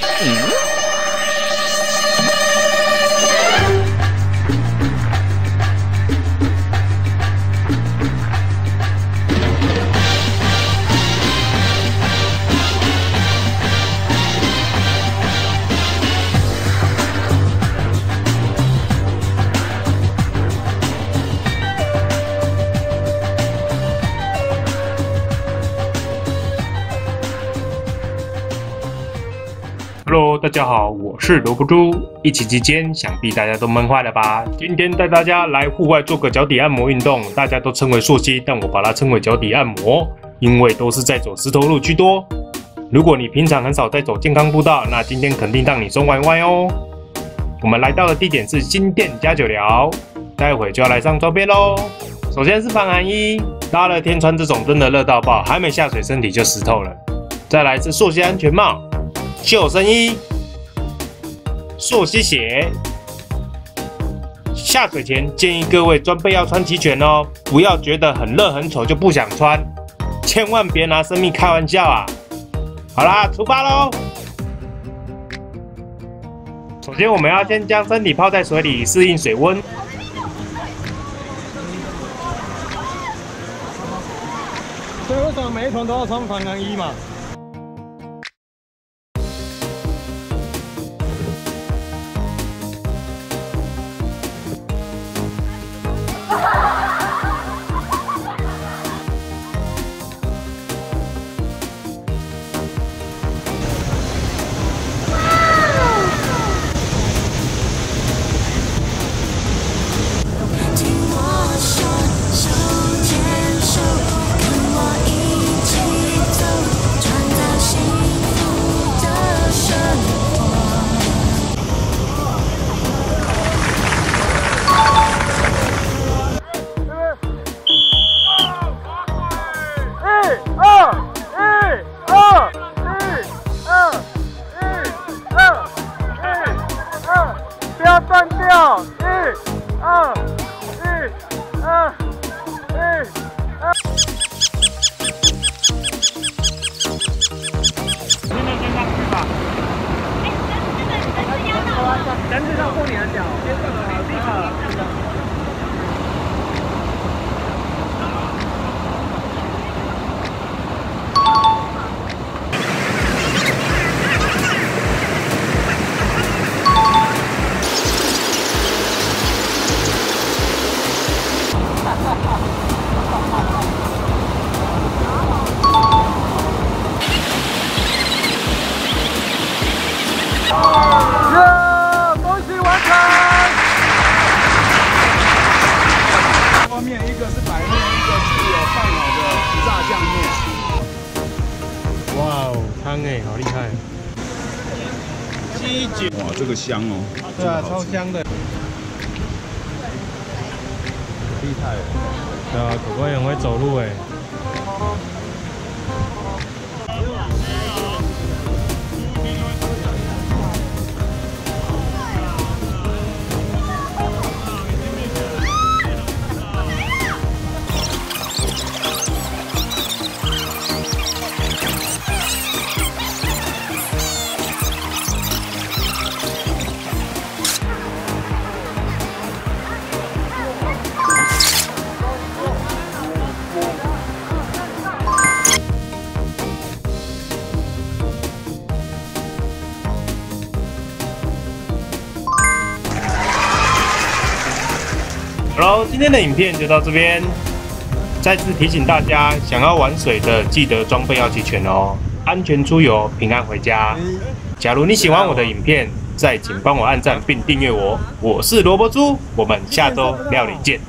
mm 大家好，我是萝卜猪。疫情期间，想必大家都闷坏了吧？今天带大家来户外做个脚底按摩运动，大家都称为溯溪，但我把它称为脚底按摩，因为都是在走石头路居多。如果你平常很少在走健康步道，那今天肯定让你松歪歪哦。我们来到的地点是新店加酒寮，待会就要来上装备喽。首先是防寒衣，大热天穿这种真的热到爆，还没下水身体就湿透了。再来是溯溪安全帽。救生衣、溯溪鞋，下水前建议各位装备要穿齐全哦，不要觉得很热很丑就不想穿，千万别拿生命开玩笑啊！好啦，出发喽！首先我们要先将身体泡在水里适应水温。所以为什么每一团都要穿防寒衣嘛？二、一、二、一、二。现在先上去吧。人至少过你的脚，先上好，立刻。耶！恭喜完成！方面一个是白面，一个是有爆脑的炸酱面。哇哦，汤哎，好厉害！鸡脚，哇，这个香哦。对啊，超香的。厉害。对啊，狗狗也很会走路哎。Hello，今天的影片就到这边。再次提醒大家，想要玩水的，记得装备要齐全哦，安全出游，平安回家。假如你喜欢我的影片，再请帮我按赞并订阅我。我是萝卜猪，我们下周料理见。